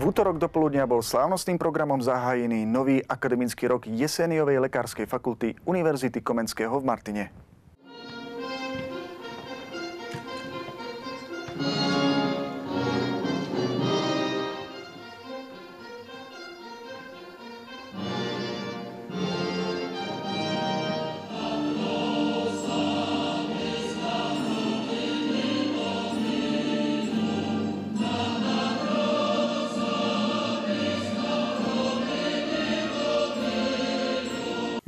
V útorok do poludnia bol slávnostným programom zahájený nový akademický rok Jeseniovej lekárskej fakulty Univerzity Komenského v Martine.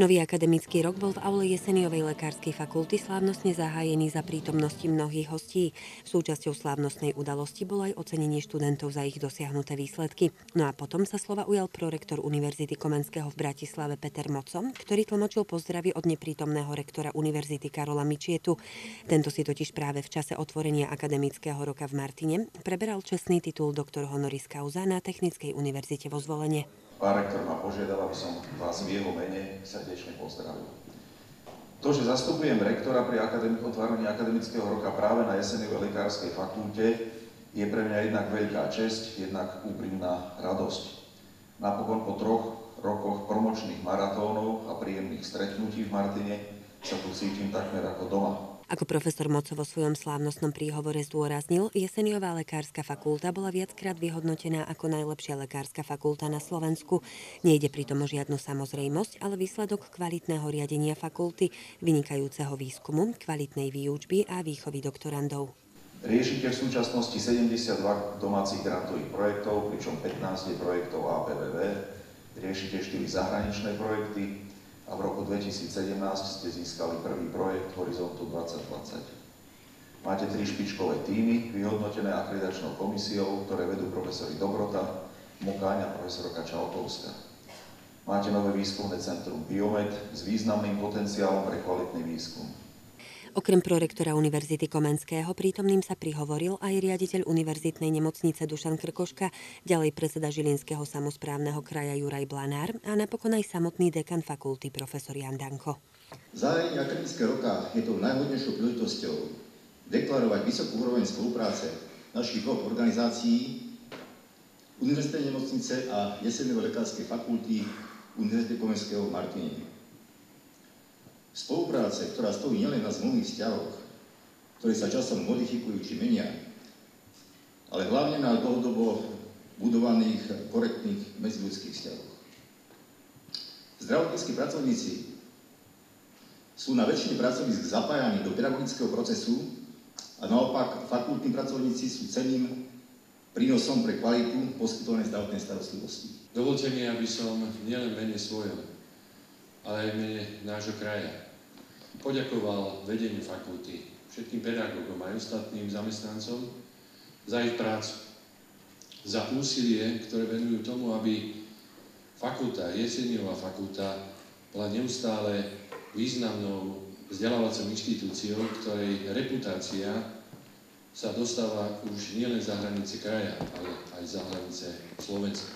Nový akademický rok bol v aule Jeseniovej lekárskej fakulty slávnostne zahájený za prítomnosti mnohých hostí. Súčasťou slávnostnej udalosti bolo aj ocenenie študentov za ich dosiahnuté výsledky. No a potom sa slova ujal prorektor Univerzity Komenského v Bratislave Peter Mocom, ktorý tlmočil pozdravy od neprítomného rektora Univerzity Karola Mičietu. Tento si totiž práve v čase otvorenia akademického roka v Martine preberal čestný titul doktor honoris causa na Technickej univerzite vo Zvolenie. Pán rektor ma požiadal, aby som vás v jeho mene srdečne pozdravil. To, že zastupujem rektora pri akademi- akademického roka práve na Jesenovej lekárskej fakulte, je pre mňa jednak veľká česť, jednak úprimná radosť. Napokon po troch rokoch promočných maratónov a príjemných stretnutí v Martine sa tu cítim takmer ako doma. Ako profesor Moco vo svojom slávnostnom príhovore zdôraznil, Jeseniová lekárska fakulta bola viackrát vyhodnotená ako najlepšia lekárska fakulta na Slovensku. Nejde pritom o žiadnu samozrejmosť, ale výsledok kvalitného riadenia fakulty, vynikajúceho výskumu, kvalitnej výučby a výchovy doktorandov. Riešite v súčasnosti 72 domácich grantových projektov, pričom 15 je projektov APVV. Riešite 4 zahraničné projekty, a v roku 2017 ste získali prvý projekt Horizontu 2020. Máte tri špičkové týmy, vyhodnotené akreditačnou komisiou, ktoré vedú profesori Dobrota, Mokáň a profesorka Čalkovská. Máte nové výskumné centrum Biomed s významným potenciálom pre kvalitný výskum. Okrem prorektora Univerzity Komenského prítomným sa prihovoril aj riaditeľ Univerzitnej nemocnice Dušan Krkoška, ďalej predseda Žilinského samozprávneho kraja Juraj Blanár a napokon aj samotný dekan fakulty profesor Jan Danko. Zahájenie akademického roka je tou najhodnejšou príležitosťou deklarovať vysokú úroveň spolupráce našich dvoch organizácií Univerzitnej nemocnice a Jesenovej lekárskej fakulty Univerzity Komenského v Martine. Spolupráce, ktorá stojí nielen na zmluvných vzťahoch, ktoré sa časom modifikujú či menia, ale hlavne na dlhodobo budovaných korektných medziludských vzťahoch. Zdravotníckí pracovníci sú na väčšine pracovisk zapájani do pedagogického procesu a naopak fakultní pracovníci sú ceným prínosom pre kvalitu poskytovanej zdravotnej starostlivosti. Dovolte mi, aby som nielen mene svojom, ale aj mene nášho kraja. Poďakoval vedeniu fakulty, všetkým pedagógom aj ostatným zamestnancom za ich prácu, za úsilie, ktoré venujú tomu, aby fakulta, Jeseniová fakulta, bola neustále významnou vzdelávacou inštitúciou, ktorej reputácia sa dostáva už nielen za hranice kraja, ale aj za hranice Slovenska.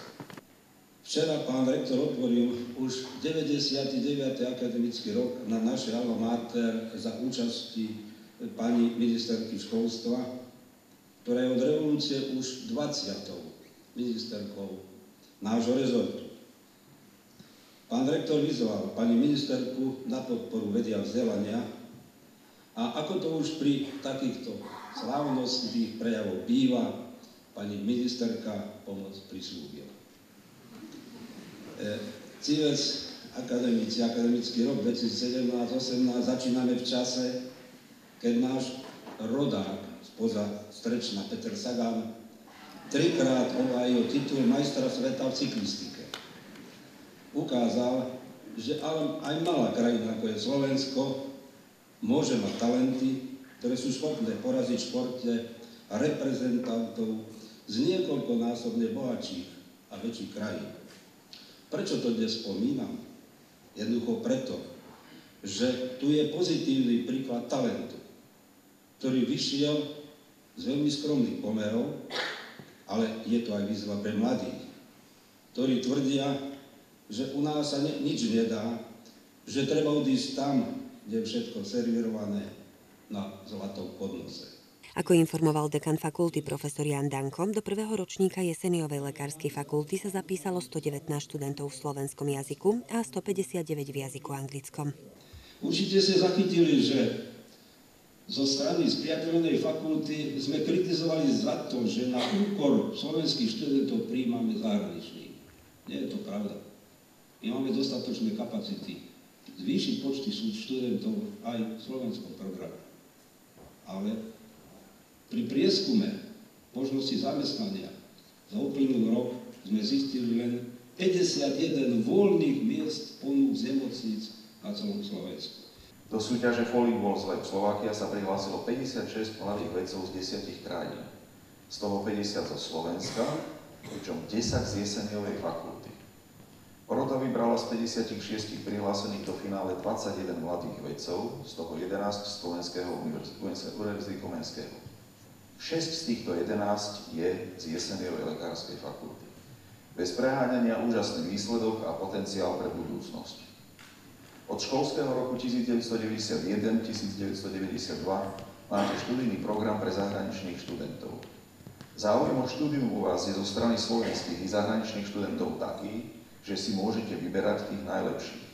Včera pán rektor otvoril už 99. akademický rok na našej alma mater za účasti pani ministerky školstva, ktorá je od revolúcie už 20. ministerkou nášho rezortu. Pán rektor vyzval pani ministerku na podporu vedia vzdelania a ako to už pri takýchto slávnostných prejavov býva, pani ministerka pomoc prislúbila. E, CIVES akademici, akademický rok 2017-18 začíname v čase, keď náš rodák spoza Strečna Peter Sagan trikrát obhájil titul majstra sveta v cyklistike. Ukázal, že aj malá krajina ako je Slovensko môže mať talenty, ktoré sú schopné poraziť v športe reprezentantov z niekoľkonásobne bohatších a väčších krajín. Prečo to dnes spomínam? Jednoducho preto, že tu je pozitívny príklad talentu, ktorý vyšiel z veľmi skromných pomerov, ale je to aj výzva pre mladých, ktorí tvrdia, že u nás sa ne, nič nedá, že treba odísť tam, kde je všetko servirované na zlatom podnose. Ako informoval dekan fakulty profesor Jan Danko, do prvého ročníka jeseniovej lekárskej fakulty sa zapísalo 119 študentov v slovenskom jazyku a 159 v jazyku anglickom. Určite ste zachytili, že zo strany spriateľnej fakulty sme kritizovali za to, že na úkor slovenských študentov príjmame zahraničných. Nie je to pravda. My máme dostatočné kapacity zvýšiť počty študentov aj v slovenskom programe. Ale pri prieskume možnosti zamestnania za uplynulý rok sme zistili len 51 voľných miest ponúk z nemocníc na celom Slovensku. Do súťaže Volleyball Lab Slovakia sa prihlásilo 56 mladých vedcov z 10 krajín, z toho 50 zo Slovenska, pričom 10 z Jeseniovej fakulty. Porota vybrala z 56 prihlásených do finále 21 mladých vedcov, z toho 11 z Slovenského univerzity Komenského. 6 z týchto 11 je z Jeseniovej lekárskej fakulty. Bez preháňania úžasný výsledok a potenciál pre budúcnosť. Od školského roku 1991-1992 máte študijný program pre zahraničných študentov. Záujem o štúdium u vás je zo strany slovenských i zahraničných študentov taký, že si môžete vyberať tých najlepších.